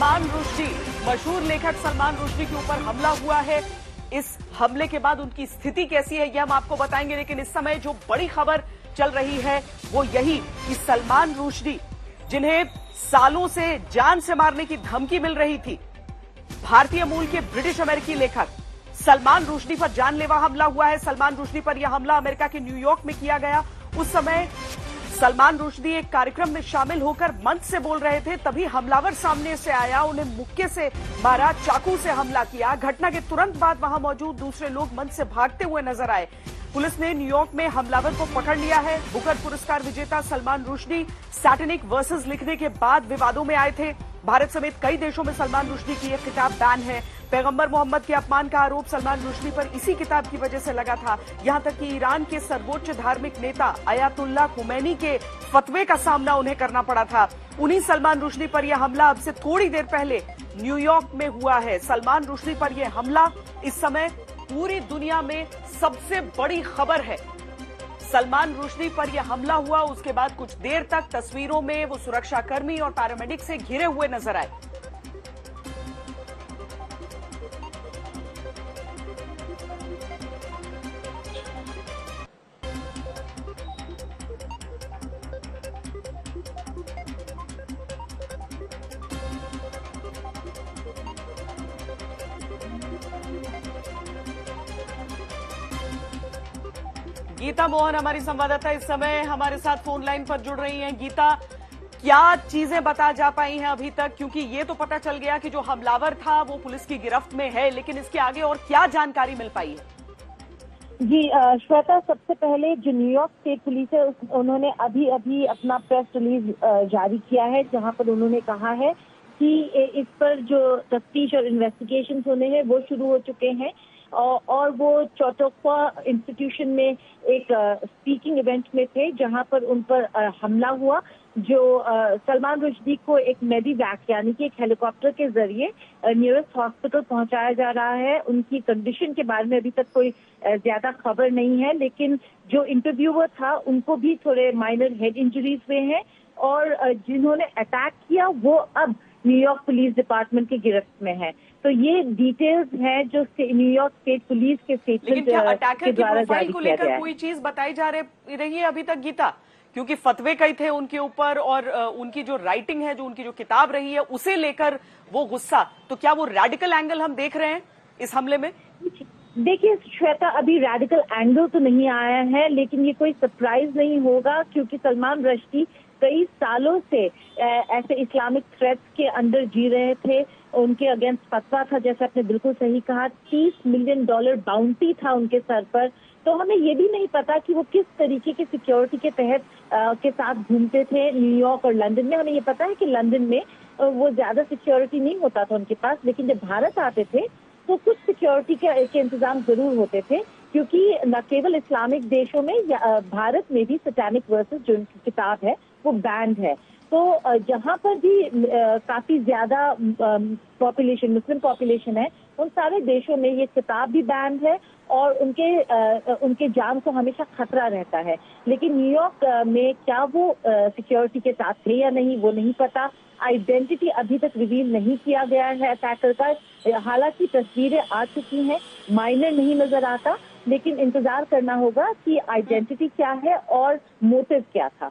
सलमान रुश्दी, मशहूर लेखक सलमान रुश्दी के ऊपर हमला हुआ है। इस हमले के बाद उनकी स्थिति कैसी है, यह हम आपको बताएँगे, लेकिन इस समय जो बड़ी खबर चल रही है, वो यही कि सलमान रुश्दी, जिन्हें सालों से जान से मारने की धमकी मिल रही थी, भारतीय मूल के ब्रिटिश अमेरिकी लेखक, सलमान रुश्दी पर जानलेवा हमला हुआ है। सलमान रुश्दी पर यह हमला अमेरिका के न्यूयॉर्क में किया गया। उस समय सलमान रुश्दी एक कार्यक्रम में शामिल होकर मंच से बोल रहे थे, तभी हमलावर सामने से आया, उन्हें मुक्के से मारा, चाकू से हमला किया। घटना के तुरंत बाद वहाँ मौजूद दूसरे लोग मंच से भागते हुए नज़र आए। पुलिस ने न्यूयॉर्क में हमलावर को पकड़ लिया है। बुकर पुरस्कार विजेता सलमान रुश्दी सैटेनिक वर्सेज लिखने के बाद विवादों में आए थे। भारत समेत कई देशों में सलमान रुश्दी की एक किताब बैन है। पैगंबर मोहम्मद के अपमान का आरोप सलमान रुश्दी पर इसी किताब की वजह से लगा था। यहाँ तक कि ईरान के सर्वोच्च धार्मिक नेता अयातुल्ला खुमैनी के फतवे का सामना उन्हें करना पड़ा था। उन्हीं सलमान रुश्दी पर यह हमला अब से थोड़ी देर पहले न्यूयॉर्क में हुआ है। सलमान रुश्दी पर यह हमला इस समय पूरी दुनिया में सबसे बड़ी खबर है। सलमान रुश्दी पर यह हमला हुआ, उसके बाद कुछ देर तक तस्वीरों में वो सुरक्षाकर्मी और पैरामेडिक से घिरे हुए नज़र आए। गीता मोहन हमारी संवाददाता इस समय हमारे साथ फ़ोन लाइन पर जुड़ रही हैं। गीता, क्या चीज़ें बता जा पाई हैं अभी तक? क्योंकि ये तो पता चल गया कि जो हमलावर था, वो पुलिस की गिरफ्त में है, लेकिन इसके आगे और क्या जानकारी मिल पाई है? जी श्वेता, सबसे पहले जो न्यूयॉर्क स्टेट पुलिस है उन्होंने अभी अभी अपना प्रेस रिलीज़ जारी किया है, जहाँ पर उन्होंने कहा है कि इस पर जो तफ्तीश और इन्वेस्टिगेशन होने हैं, वो शुरू हो चुके हैं। और वो चौटोपा इंस्टीट्यूशन में एक स्पीकिंग इवेंट में थे, जहाँ पर उन पर हमला हुआ, जो सलमान रुश्दी को एक मेडिवैक यानी कि एक हेलीकॉप्टर के ज़रिए नियरेस्ट हॉस्पिटल पहुँचाया जा रहा है। उनकी कंडीशन के बारे में अभी तक कोई ज़्यादा खबर नहीं है, लेकिन जो इंटरव्यूअर था, उनको भी थोड़े माइनर हेड इंजरीज हुए हैं। और जिन्होंने अटैक किया वो अब न्यूयॉर्क पुलिस डिपार्टमेंट की गिरफ्त में है। तो ये डिटेल्स हैं जो न्यूयॉर्क स्टेट पुलिस के स्टेटमेंट के द्वारा जारी किया गया कोई चीज़ बताई जा रही है अभी तक गीता? क्योंकि फतवे कई थे उनके ऊपर और उनकी जो राइटिंग है जो उनकी जो किताब रही है उसे लेकर वो गुस्सा। तो क्या वो रेडिकल एंगल हम देख रहे हैं इस हमले में? देखिए, श्वेता, अभी रेडिकल एंगल तो नहीं आया है, लेकिन ये कोई सरप्राइज़ नहीं होगा, क्योंकि सलमान रश्दी कई सालों से ऐसे इस्लामिक थ्रेट्स के अंदर जी रहे थे। उनके अगेंस्ट फतवा था, जैसे आपने बिल्कुल सही कहा, तीस मिलियन डॉलर बाउंटी था उनके सर पर। तो हमें ये भी नहीं पता कि वो किस तरीके की सिक्योरिटी के तहत के साथ घूमते थे न्यूयॉर्क और लंदन में। हमें ये पता है कि लंदन में वो ज़्यादा सिक्योरिटी नहीं होता था उनके पास, लेकिन जब भारत आते थे तो कुछ सिक्योरिटी के, के इंतज़ाम ज़रूर होते थे क्योंकि न केवल इस्लामिक देशों में या भारत में भी सटैनिक वर्सेस जो किताब है वो बैंड है। तो जहाँ पर भी काफ़ी ज़्यादा पॉपुलेशन मुस्लिम पॉपुलेशन है उन सारे देशों में ये किताब भी बैन है और उनके आ, उनके जान को हमेशा खतरा रहता है। लेकिन न्यूयॉर्क में क्या वो सिक्योरिटी के साथ थे या नहीं वो नहीं पता। आइडेंटिटी अभी तक रिवील नहीं किया गया है अटैकर का। हालाँकि तस्वीरें आ चुकी हैं माइनर नहीं नज़र आता लेकिन इंतज़ार करना होगा कि आइडेंटिटी क्या है और मोटिव क्या था।